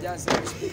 just speak.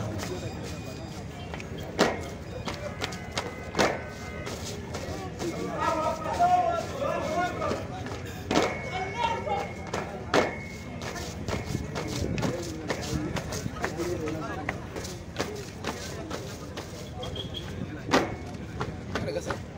ください。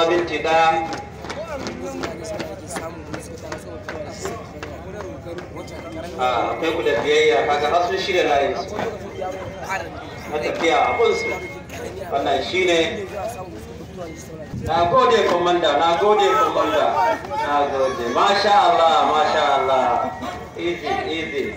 Saura minti ɗaya a kai ku da biyayya kaga har sun shirya layin su. Na tafiya abun su. Wannan shine na gode komanda na gode komanda. Na gode. Masha Allah masha Allah. Easy easy.